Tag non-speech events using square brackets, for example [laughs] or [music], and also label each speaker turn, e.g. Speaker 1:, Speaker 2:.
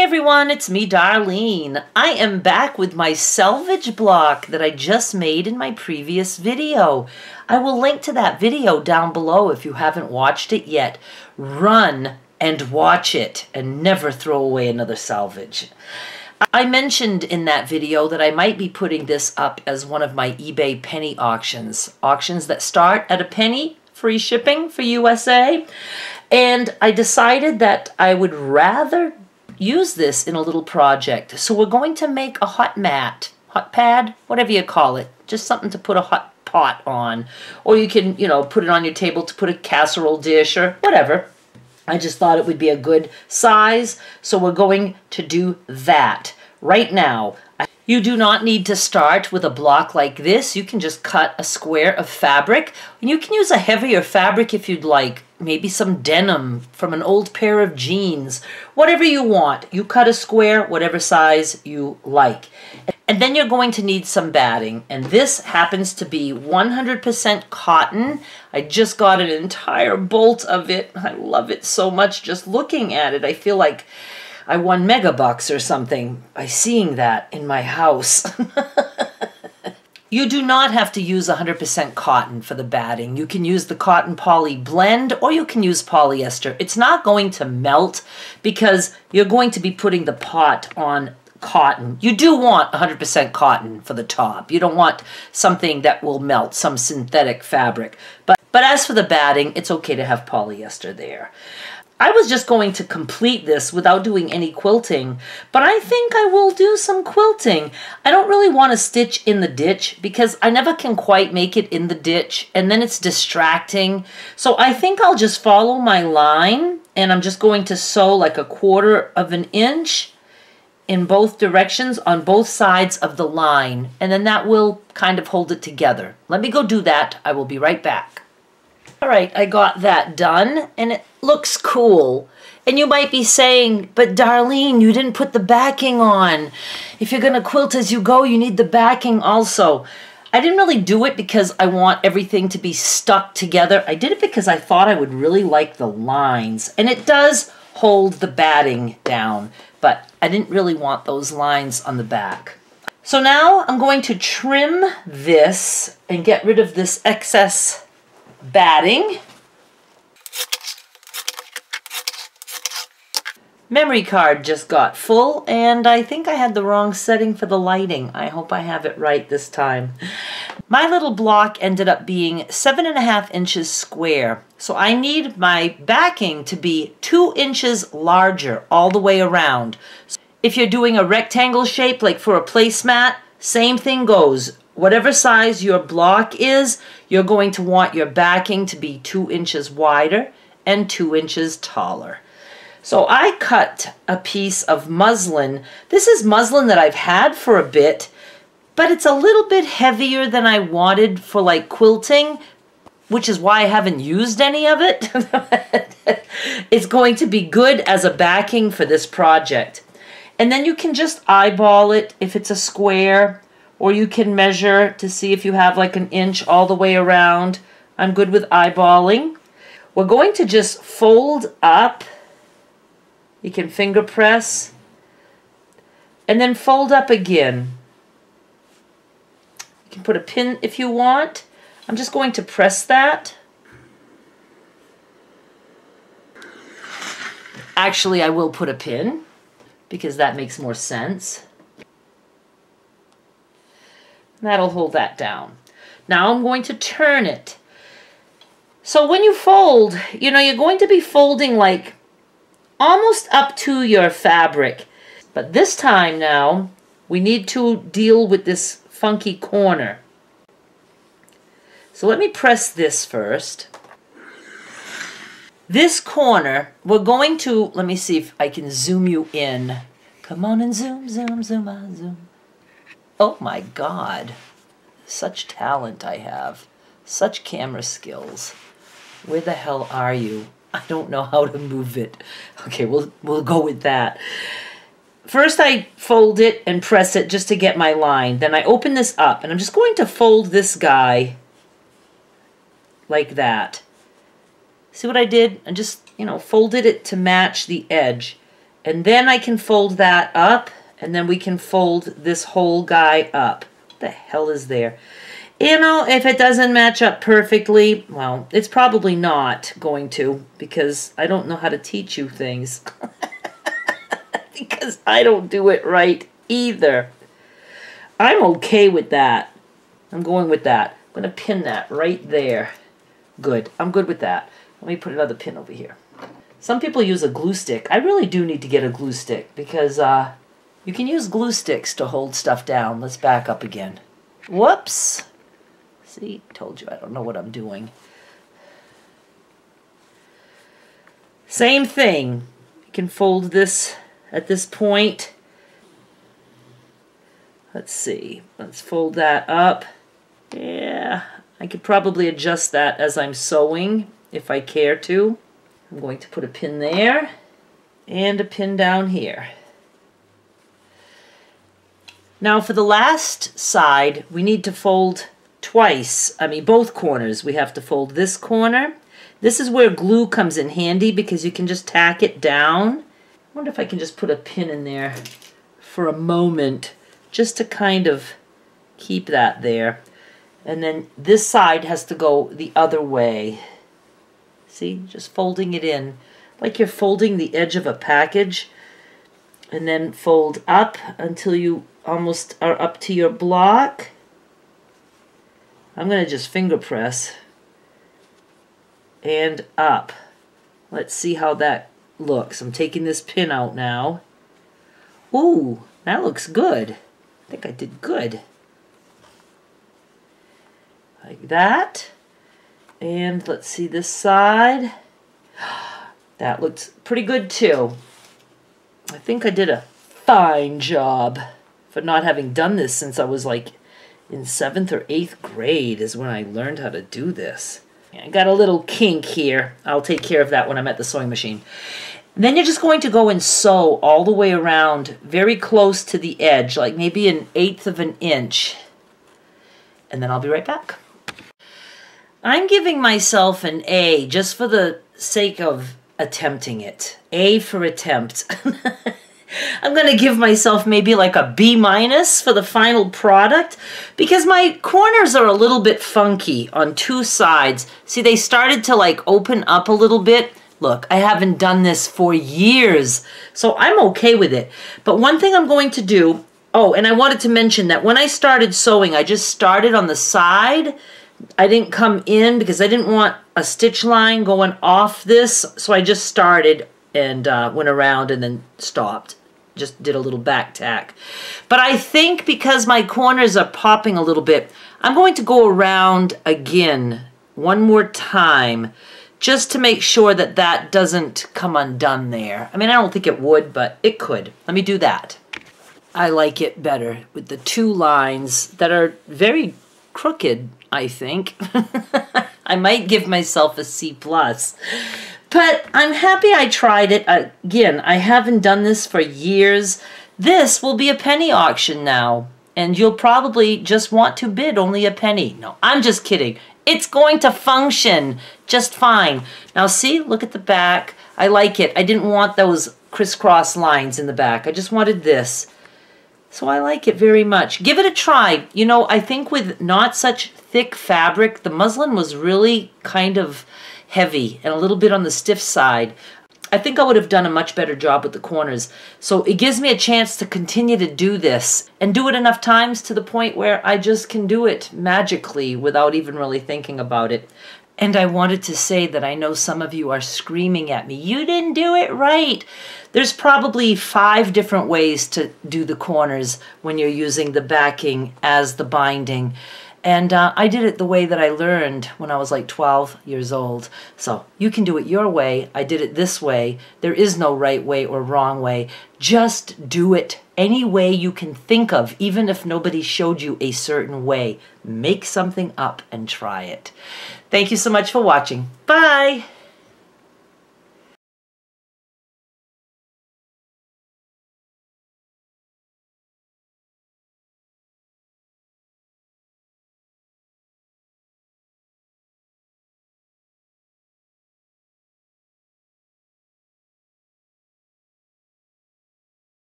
Speaker 1: everyone, it's me, Darlene. I am back with my selvage block that I just made in my previous video. I will link to that video down below if you haven't watched it yet. Run and watch it and never throw away another selvage. I mentioned in that video that I might be putting this up as one of my eBay penny auctions. Auctions that start at a penny, free shipping for USA. And I decided that I would rather use this in a little project. So we're going to make a hot mat, hot pad, whatever you call it. Just something to put a hot pot on. Or you can, you know, put it on your table to put a casserole dish or whatever. I just thought it would be a good size. So we're going to do that right now. You do not need to start with a block like this. You can just cut a square of fabric. And you can use a heavier fabric if you'd like. Maybe some denim from an old pair of jeans. Whatever you want. You cut a square, whatever size you like. And then you're going to need some batting. And this happens to be 100% cotton. I just got an entire bolt of it. I love it so much just looking at it. I feel like I won megabucks or something by seeing that in my house. [laughs] you do not have to use 100% cotton for the batting. You can use the cotton poly blend or you can use polyester. It's not going to melt because you're going to be putting the pot on cotton. You do want 100% cotton for the top. You don't want something that will melt, some synthetic fabric. But, but as for the batting, it's okay to have polyester there. I was just going to complete this without doing any quilting, but I think I will do some quilting. I don't really want to stitch in the ditch because I never can quite make it in the ditch and then it's distracting. So I think I'll just follow my line and I'm just going to sew like a quarter of an inch in both directions on both sides of the line and then that will kind of hold it together. Let me go do that. I will be right back. All right, I got that done, and it looks cool. And you might be saying, but Darlene, you didn't put the backing on. If you're going to quilt as you go, you need the backing also. I didn't really do it because I want everything to be stuck together. I did it because I thought I would really like the lines. And it does hold the batting down, but I didn't really want those lines on the back. So now I'm going to trim this and get rid of this excess batting. Memory card just got full, and I think I had the wrong setting for the lighting. I hope I have it right this time. My little block ended up being seven and a half inches square, so I need my backing to be two inches larger all the way around. If you're doing a rectangle shape, like for a placemat, same thing goes whatever size your block is, you're going to want your backing to be two inches wider and two inches taller. So I cut a piece of muslin. This is muslin that I've had for a bit, but it's a little bit heavier than I wanted for like quilting, which is why I haven't used any of it. [laughs] it's going to be good as a backing for this project. And then you can just eyeball it if it's a square or you can measure to see if you have like an inch all the way around. I'm good with eyeballing. We're going to just fold up. You can finger press and then fold up again. You can put a pin if you want. I'm just going to press that. Actually, I will put a pin because that makes more sense. That'll hold that down. Now I'm going to turn it. So when you fold, you know, you're going to be folding like almost up to your fabric. But this time now, we need to deal with this funky corner. So let me press this first. This corner, we're going to, let me see if I can zoom you in. Come on and zoom, zoom, zoom, zoom. Oh my God. Such talent I have. Such camera skills. Where the hell are you? I don't know how to move it. Okay, we'll, we'll go with that. First I fold it and press it just to get my line. Then I open this up and I'm just going to fold this guy like that. See what I did? I just, you know, folded it to match the edge. And then I can fold that up, and then we can fold this whole guy up. What the hell is there? You know, if it doesn't match up perfectly, well, it's probably not going to because I don't know how to teach you things. [laughs] because I don't do it right either. I'm okay with that. I'm going with that. I'm going to pin that right there. Good. I'm good with that. Let me put another pin over here. Some people use a glue stick. I really do need to get a glue stick because uh, you can use glue sticks to hold stuff down. Let's back up again. Whoops. See, told you I don't know what I'm doing. Same thing. You can fold this at this point. Let's see. Let's fold that up. Yeah, I could probably adjust that as I'm sewing if I care to. I'm going to put a pin there and a pin down here. Now for the last side, we need to fold twice. I mean, both corners. We have to fold this corner. This is where glue comes in handy because you can just tack it down. I wonder if I can just put a pin in there for a moment just to kind of keep that there. And then this side has to go the other way. See, just folding it in like you're folding the edge of a package and then fold up until you almost are up to your block I'm going to just finger press and up. Let's see how that looks. I'm taking this pin out now. Ooh, that looks good. I think I did good. Like that. And let's see this side. [gasps] That looks pretty good too. I think I did a fine job for not having done this since I was like in seventh or eighth grade is when I learned how to do this. I got a little kink here. I'll take care of that when I'm at the sewing machine. Then you're just going to go and sew all the way around very close to the edge, like maybe an eighth of an inch. And then I'll be right back. I'm giving myself an A just for the sake of attempting it. A for attempt. [laughs] I'm going to give myself maybe like a B minus for the final product because my corners are a little bit funky on two sides. See, they started to like open up a little bit. Look, I haven't done this for years, so I'm okay with it. But one thing I'm going to do, oh, and I wanted to mention that when I started sewing, I just started on the side. I didn't come in because I didn't want a stitch line going off this, so I just started and uh, went around and then stopped just did a little back tack. But I think because my corners are popping a little bit, I'm going to go around again one more time just to make sure that that doesn't come undone there. I mean, I don't think it would, but it could. Let me do that. I like it better with the two lines that are very crooked, I think. [laughs] I might give myself a C+. plus. But I'm happy I tried it. Again, I haven't done this for years. This will be a penny auction now. And you'll probably just want to bid only a penny. No, I'm just kidding. It's going to function just fine. Now see, look at the back. I like it. I didn't want those crisscross lines in the back. I just wanted this. So I like it very much. Give it a try. You know, I think with not such thick fabric, the muslin was really kind of heavy and a little bit on the stiff side. I think I would have done a much better job with the corners. So it gives me a chance to continue to do this and do it enough times to the point where I just can do it magically without even really thinking about it. And I wanted to say that I know some of you are screaming at me, you didn't do it right. There's probably five different ways to do the corners when you're using the backing as the binding. And uh, I did it the way that I learned when I was like 12 years old. So you can do it your way. I did it this way. There is no right way or wrong way. Just do it any way you can think of, even if nobody showed you a certain way. Make something up and try it. Thank you so much for watching. Bye.